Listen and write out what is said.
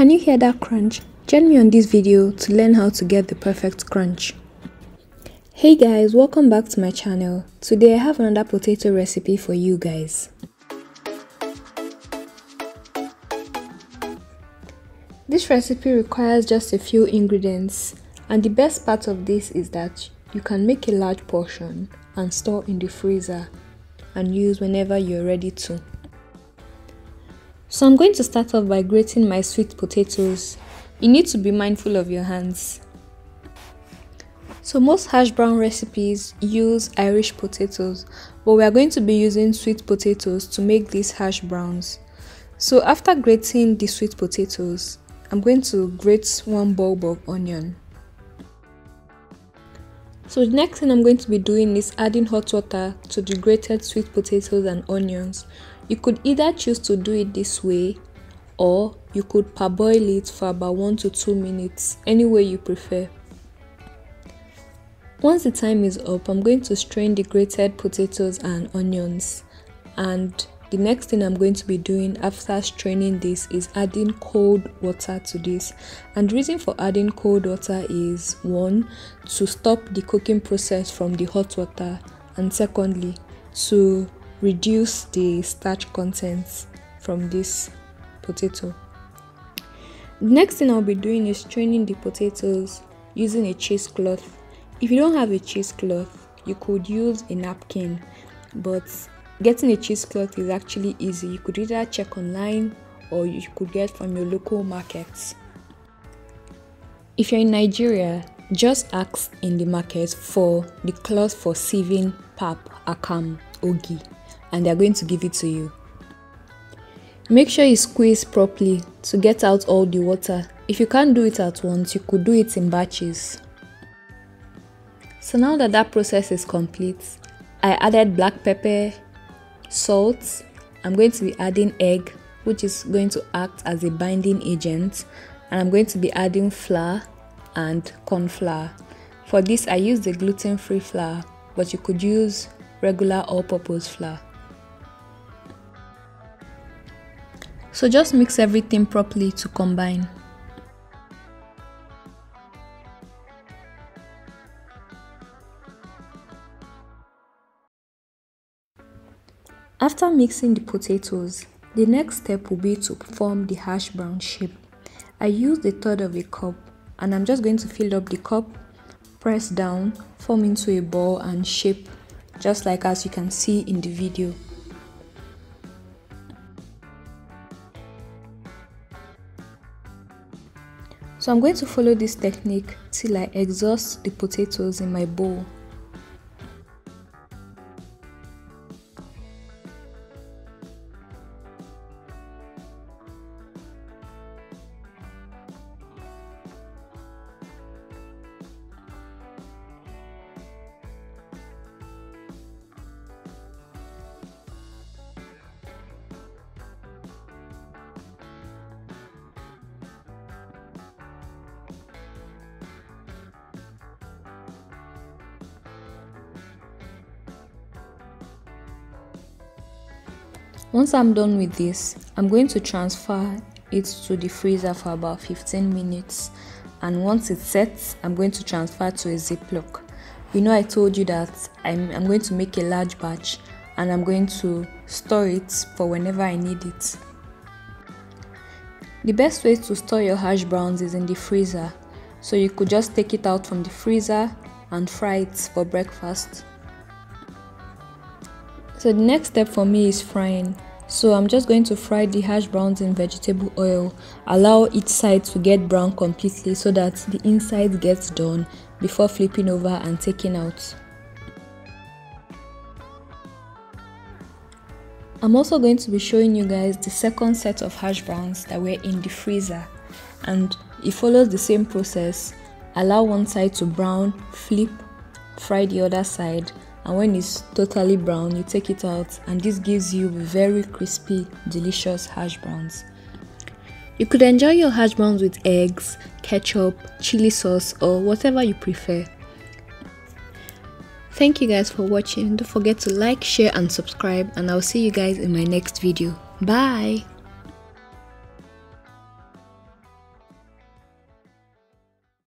Can you hear that crunch? Join me on this video to learn how to get the perfect crunch. Hey guys, welcome back to my channel. Today I have another potato recipe for you guys. This recipe requires just a few ingredients and the best part of this is that you can make a large portion and store in the freezer and use whenever you're ready to. So I'm going to start off by grating my sweet potatoes. You need to be mindful of your hands. So most hash brown recipes use Irish potatoes, but we are going to be using sweet potatoes to make these hash browns. So after grating the sweet potatoes, I'm going to grate one bulb of onion. So the next thing I'm going to be doing is adding hot water to the grated sweet potatoes and onions. You could either choose to do it this way or you could parboil it for about 1 to 2 minutes, any way you prefer. Once the time is up, I'm going to strain the grated potatoes and onions. And the next thing I'm going to be doing after straining this is adding cold water to this. And the reason for adding cold water is one to stop the cooking process from the hot water. And secondly to reduce the starch contents from this potato. Next thing I'll be doing is straining the potatoes using a cheesecloth. If you don't have a cheesecloth, you could use a napkin, but getting a cheesecloth is actually easy. You could either check online or you could get from your local markets. If you're in Nigeria, just ask in the market for the cloth for sieving pap, akam, ogi and they're going to give it to you. Make sure you squeeze properly to get out all the water. If you can't do it at once, you could do it in batches. So now that that process is complete, I added black pepper, salt, I'm going to be adding egg which is going to act as a binding agent and I'm going to be adding flour and corn flour. For this I use the gluten-free flour but you could use regular all-purpose flour. So just mix everything properly to combine. After mixing the potatoes, the next step will be to form the hash brown shape. I used a third of a cup and I'm just going to fill up the cup, press down, form into a ball and shape just like as you can see in the video. So I'm going to follow this technique till I exhaust the potatoes in my bowl. Once I'm done with this, I'm going to transfer it to the freezer for about 15 minutes and once it sets, I'm going to transfer to a ziploc. You know I told you that I'm, I'm going to make a large batch and I'm going to store it for whenever I need it. The best way to store your hash browns is in the freezer, so you could just take it out from the freezer and fry it for breakfast. So the next step for me is frying. So I'm just going to fry the hash browns in vegetable oil. Allow each side to get brown completely so that the inside gets done before flipping over and taking out. I'm also going to be showing you guys the second set of hash browns that were in the freezer and it follows the same process. Allow one side to brown, flip, fry the other side and when it's totally brown you take it out and this gives you very crispy delicious hash browns. You could enjoy your hash browns with eggs ketchup chili sauce or whatever you prefer. Thank you guys for watching. Don't forget to like share and subscribe. And i'll see you guys in my next video. Bye